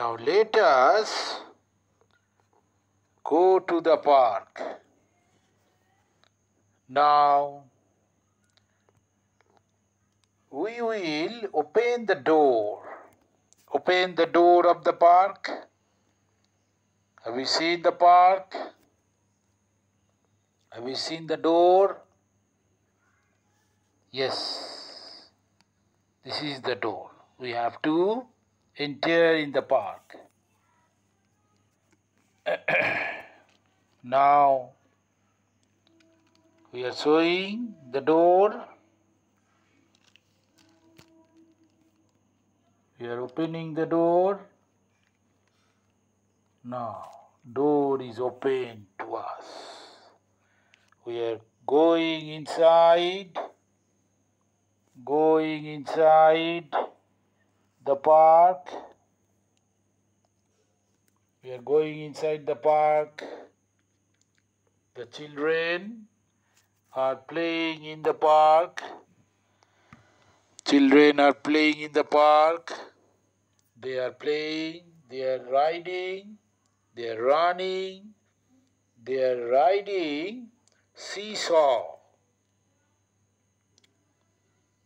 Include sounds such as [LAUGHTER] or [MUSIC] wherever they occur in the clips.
Now let us go to the park. Now we will open the door. Open the door of the park. Have you seen the park? Have you seen the door? Yes. This is the door. We have to enter in the park. [CLEARS THROAT] now we are showing the door. We are opening the door. Now door is open to us. We are going inside. Going inside the park. We are going inside the park. The children are playing in the park. Children are playing in the park. They are playing, they are riding, they are running, they are riding seesaw.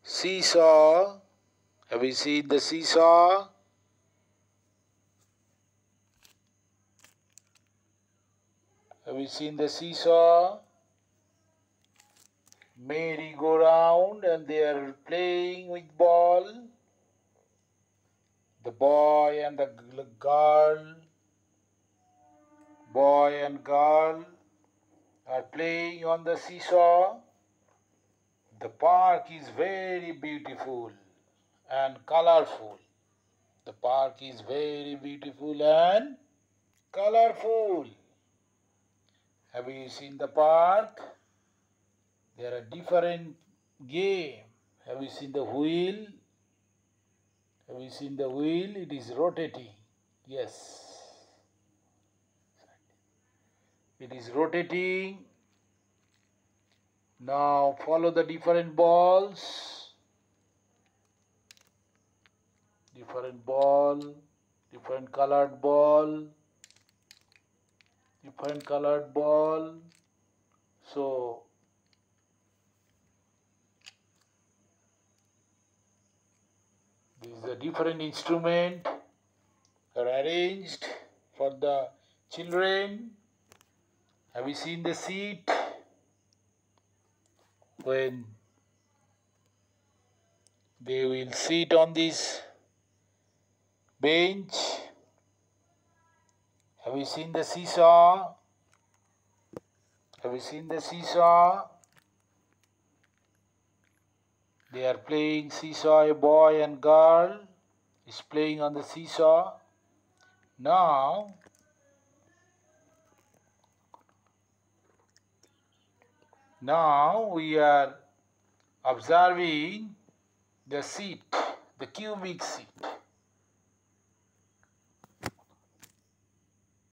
Seesaw. Have you seen the seesaw? Have you seen the seesaw? Merry-go-round and they are playing with ball. The boy and the girl, boy and girl are playing on the seesaw. The park is very beautiful and colorful. The park is very beautiful and colorful. Have you seen the park? There are different game. Have you seen the wheel? Have you seen the wheel? It is rotating. Yes. It is rotating. Now follow the different balls. Different ball, different colored ball, different colored ball. So this is a different instrument arranged for the children. Have you seen the seat? When they will sit on this bench. Have you seen the seesaw? Have you seen the seesaw? They are playing seesaw, a boy and girl is playing on the seesaw. Now, now we are observing the seat, the cubic seat.